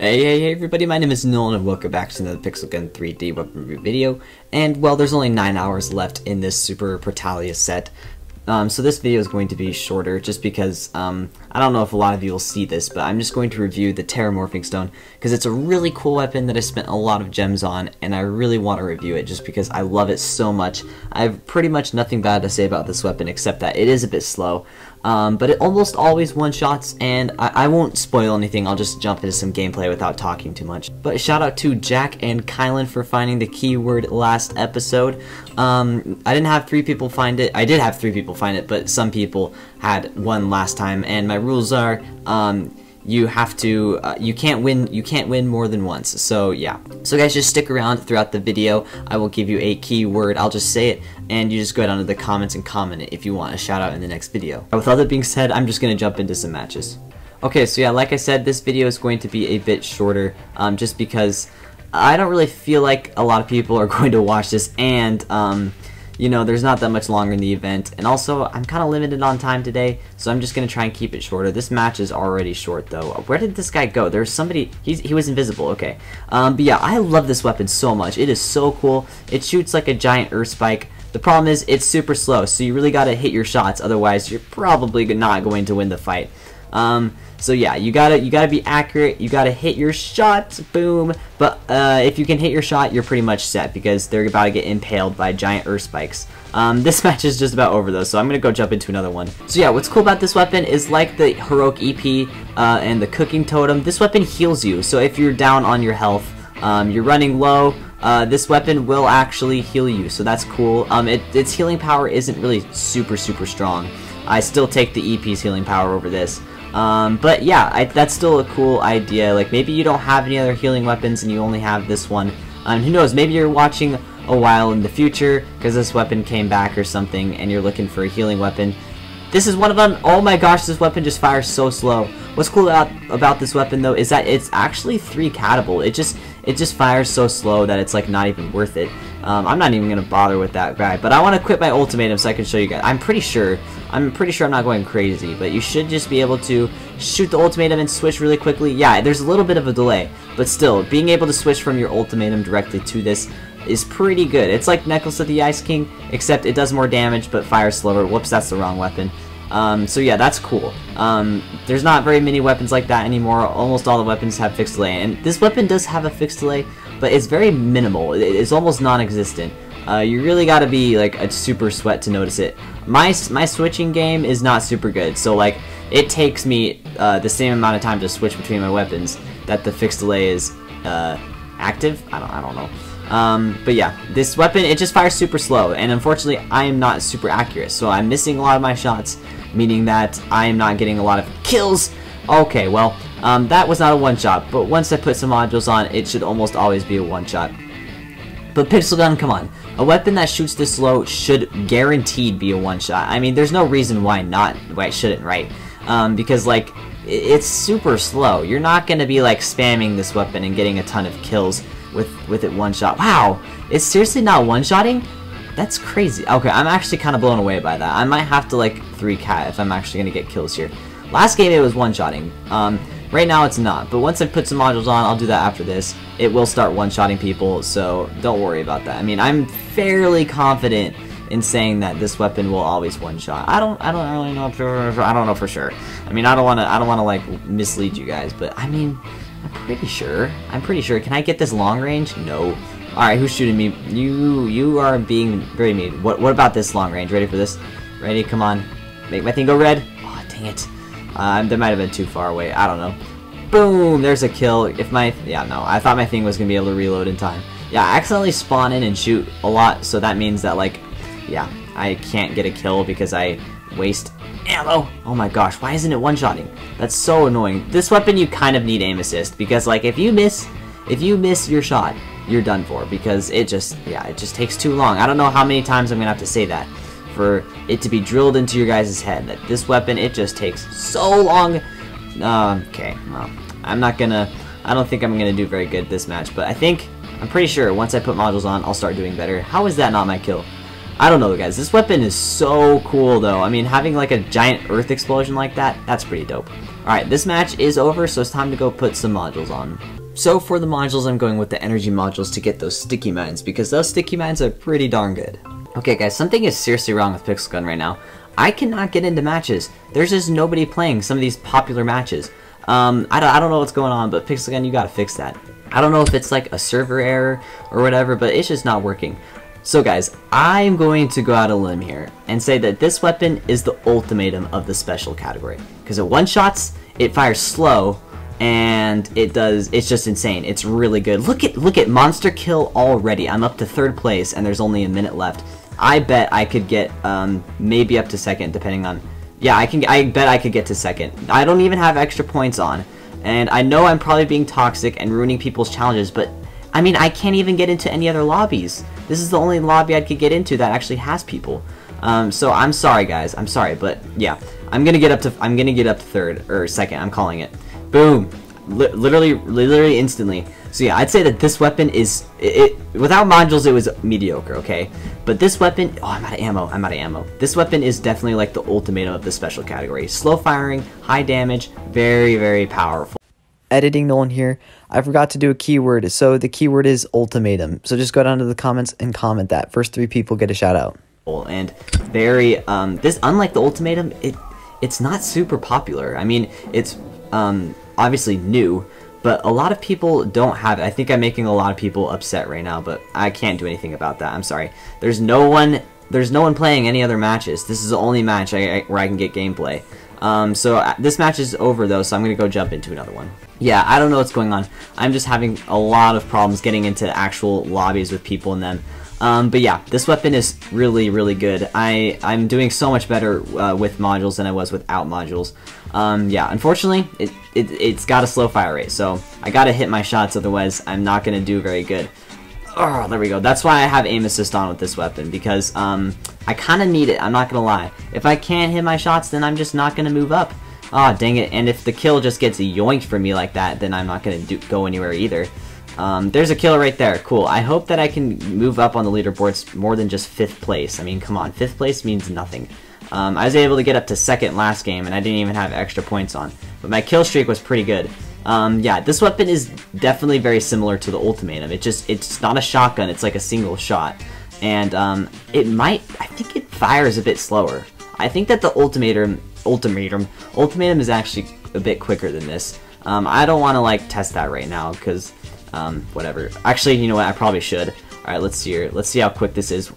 Hey, hey, hey everybody, my name is Nolan and welcome back to another Pixel Gun 3D weapon review video. And, well, there's only 9 hours left in this Super Portalia set. Um, so this video is going to be shorter just because, um, I don't know if a lot of you will see this, but I'm just going to review the Terramorphing Stone because it's a really cool weapon that I spent a lot of gems on and I really want to review it just because I love it so much. I have pretty much nothing bad to say about this weapon except that it is a bit slow. Um, but it almost always one-shots, and I, I, won't spoil anything, I'll just jump into some gameplay without talking too much. But shout out to Jack and Kylan for finding the keyword last episode. Um, I didn't have three people find it, I did have three people find it, but some people had one last time, and my rules are, um, you have to uh, you can't win you can't win more than once. So yeah. So guys just stick around throughout the video. I will give you a keyword I'll just say it and you just go down to the comments and comment it if you want a shout out in the next video. With all that being said I'm just gonna jump into some matches. Okay so yeah like I said this video is going to be a bit shorter um, just because I don't really feel like a lot of people are going to watch this and um, you know, there's not that much longer in the event. And also, I'm kind of limited on time today, so I'm just going to try and keep it shorter. This match is already short, though. Where did this guy go? There's somebody... He's, he was invisible. Okay. Um, but yeah, I love this weapon so much. It is so cool. It shoots like a giant earth spike. The problem is, it's super slow, so you really got to hit your shots. Otherwise, you're probably not going to win the fight. Um, so yeah, you gotta you gotta be accurate. You gotta hit your shot. Boom. But uh, if you can hit your shot, you're pretty much set because they're about to get impaled by giant earth spikes. Um, this match is just about over though, so I'm gonna go jump into another one. So yeah, what's cool about this weapon is like the heroic EP uh, and the cooking totem. This weapon heals you. So if you're down on your health, um, you're running low. Uh, this weapon will actually heal you, so that's cool. Um, it, its healing power isn't really super, super strong. I still take the EP's healing power over this. Um, but yeah, I, that's still a cool idea. Like maybe you don't have any other healing weapons and you only have this one. Um, who knows? Maybe you're watching a while in the future because this weapon came back or something, and you're looking for a healing weapon. This is one of them. Oh my gosh, this weapon just fires so slow. What's cool about, about this weapon though is that it's actually three catapult. It just it just fires so slow that it's like not even worth it. Um, I'm not even gonna bother with that guy, but I want to quit my ultimatum so I can show you guys. I'm pretty sure, I'm pretty sure I'm not going crazy, but you should just be able to shoot the ultimatum and switch really quickly. Yeah, there's a little bit of a delay, but still, being able to switch from your ultimatum directly to this is pretty good. It's like Necklace of the Ice King, except it does more damage but fires slower. Whoops, that's the wrong weapon. Um, so yeah, that's cool. Um, there's not very many weapons like that anymore. Almost all the weapons have fixed delay, and this weapon does have a fixed delay, but it's very minimal. It's almost non-existent. Uh, you really got to be like a super sweat to notice it. My my switching game is not super good, so like it takes me uh, the same amount of time to switch between my weapons that the fixed delay is uh, active. I don't I don't know. Um, but yeah, this weapon, it just fires super slow, and unfortunately, I am not super accurate, so I'm missing a lot of my shots, meaning that I am not getting a lot of kills. Okay, well, um, that was not a one-shot, but once I put some modules on, it should almost always be a one-shot. But Pixel Gun, come on. A weapon that shoots this slow should guaranteed be a one-shot. I mean, there's no reason why not, why it shouldn't, right? Um, because, like, it's super slow. You're not going to be, like, spamming this weapon and getting a ton of kills with, with it one-shot. Wow! It's seriously not one-shotting? That's crazy. Okay, I'm actually kind of blown away by that. I might have to, like, 3-cat if I'm actually to get kills here. Last game it was one-shotting. Um, right now it's not, but once I put some modules on, I'll do that after this. It will start one-shotting people, so don't worry about that. I mean, I'm fairly confident in saying that this weapon will always one-shot. I don't, I don't really know for, I don't know for sure. I mean, I don't want to, I don't want to like mislead you guys, but I mean, I'm pretty sure. I'm pretty sure. Can I get this long range? No. Alright, who's shooting me? You you are being very mean. What what about this long range? Ready for this? Ready? Come on. Make my thing go red. Oh, dang it. Um, that might have been too far away. I don't know. Boom! There's a kill. If my... Yeah, no. I thought my thing was going to be able to reload in time. Yeah, I accidentally spawn in and shoot a lot, so that means that, like... Yeah, I can't get a kill because I waste ammo. Oh my gosh, why isn't it one-shotting? That's so annoying. This weapon you kind of need aim assist because like if you miss if you miss your shot, you're done for because it just yeah, it just takes too long. I don't know how many times I'm going to have to say that for it to be drilled into your guys' head that this weapon it just takes so long. Uh, okay, well, I'm not going to I don't think I'm going to do very good this match, but I think I'm pretty sure once I put modules on, I'll start doing better. How is that not my kill? I don't know, guys. This weapon is so cool, though. I mean, having like a giant earth explosion like that, that's pretty dope. Alright, this match is over, so it's time to go put some modules on. So for the modules, I'm going with the energy modules to get those sticky mines, because those sticky mines are pretty darn good. Okay guys, something is seriously wrong with Pixel Gun right now. I cannot get into matches. There's just nobody playing some of these popular matches. Um, I don't, I don't know what's going on, but Pixel Gun, you gotta fix that. I don't know if it's like a server error or whatever, but it's just not working. So guys, I'm going to go out a limb here and say that this weapon is the ultimatum of the special category. Because it one-shots, it fires slow, and it does, it's just insane. It's really good. Look at, look at Monster Kill already. I'm up to third place, and there's only a minute left. I bet I could get, um, maybe up to second, depending on, yeah, I can, I bet I could get to second. I don't even have extra points on, and I know I'm probably being toxic and ruining people's challenges, but I mean, I can't even get into any other lobbies. This is the only lobby I could get into that actually has people. Um, so I'm sorry, guys. I'm sorry, but yeah, I'm gonna get up to I'm gonna get up to third or second. I'm calling it. Boom, L literally, literally instantly. So yeah, I'd say that this weapon is it, it, without modules it was mediocre. Okay, but this weapon, oh, I'm out of ammo. I'm out of ammo. This weapon is definitely like the ultimatum of the special category. Slow firing, high damage, very very powerful editing Nolan here. I forgot to do a keyword, so the keyword is ultimatum. So just go down to the comments and comment that. First three people get a shout out. And very um, this unlike the ultimatum, it it's not super popular. I mean, it's um, obviously new, but a lot of people don't have it. I think I'm making a lot of people upset right now, but I can't do anything about that. I'm sorry. There's no one there's no one playing any other matches. This is the only match I, I, where I can get gameplay. Um, so uh, this match is over though, so I'm gonna go jump into another one. Yeah, I don't know what's going on. I'm just having a lot of problems getting into actual lobbies with people in them. Um, but yeah, this weapon is really, really good. I, I'm doing so much better uh, with modules than I was without modules. Um, yeah, unfortunately, it, it, it's got a slow fire rate, so I gotta hit my shots, otherwise I'm not gonna do very good. Oh, there we go. That's why I have aim assist on with this weapon, because um, I kind of need it, I'm not going to lie. If I can't hit my shots, then I'm just not going to move up. Ah, oh, dang it. And if the kill just gets yoinked for me like that, then I'm not going to go anywhere either. Um, there's a kill right there. Cool. I hope that I can move up on the leaderboards more than just 5th place. I mean, come on. 5th place means nothing. Um, I was able to get up to 2nd last game, and I didn't even have extra points on. But my kill streak was pretty good. Um, yeah, this weapon is definitely very similar to the Ultimatum. It just, it's not a shotgun, it's like a single shot. And, um, it might, I think it fires a bit slower. I think that the Ultimatum, Ultimatum, Ultimatum is actually a bit quicker than this. Um, I don't want to, like, test that right now, because, um, whatever. Actually, you know what, I probably should. Alright, let's see here. Let's see how quick this is.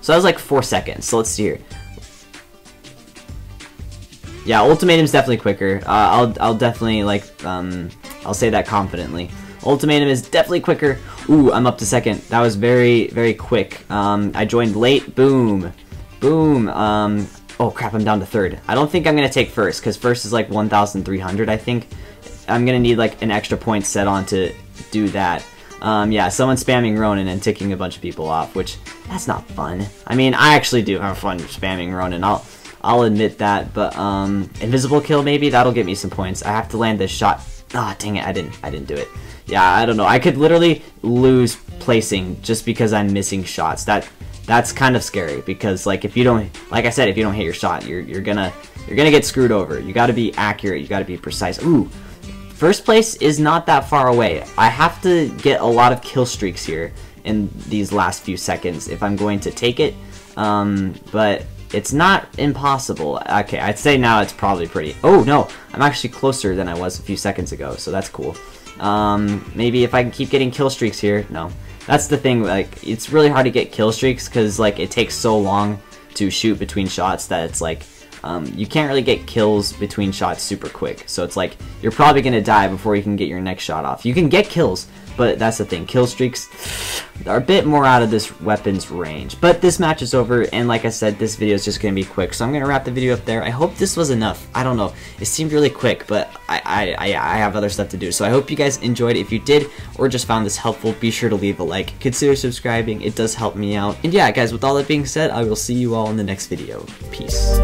So that was like 4 seconds, so let's see here. Yeah, Ultimatum's definitely quicker. Uh, I'll I'll definitely like um I'll say that confidently. Ultimatum is definitely quicker. Ooh, I'm up to second. That was very very quick. Um, I joined late. Boom, boom. Um, oh crap, I'm down to third. I don't think I'm gonna take first because first is like 1,300. I think I'm gonna need like an extra point set on to do that. Um, yeah, someone's spamming Ronin and ticking a bunch of people off, which that's not fun. I mean, I actually do have fun spamming Ronin. I'll I'll admit that, but um, invisible kill maybe that'll get me some points. I have to land this shot. Ah, oh, dang it! I didn't. I didn't do it. Yeah, I don't know. I could literally lose placing just because I'm missing shots. That that's kind of scary because like if you don't, like I said, if you don't hit your shot, you're you're gonna you're gonna get screwed over. You got to be accurate. You got to be precise. Ooh, first place is not that far away. I have to get a lot of kill streaks here in these last few seconds if I'm going to take it. Um, but it's not impossible. Okay, I'd say now it's probably pretty... Oh, no! I'm actually closer than I was a few seconds ago, so that's cool. Um, maybe if I can keep getting kill streaks here... No. That's the thing, like, it's really hard to get kill streaks, because, like, it takes so long to shoot between shots that it's, like, um, you can't really get kills between shots super quick. So it's like, you're probably to die before you can get your next shot off. You can get kills, but that's the thing. Kill streaks are a bit more out of this weapon's range. But this match is over, and like I said, this video is just going to be quick. So I'm going to wrap the video up there. I hope this was enough. I don't know. It seemed really quick, but I, I, I have other stuff to do. So I hope you guys enjoyed. If you did, or just found this helpful, be sure to leave a like. Consider subscribing. It does help me out. And yeah, guys, with all that being said, I will see you all in the next video. Peace.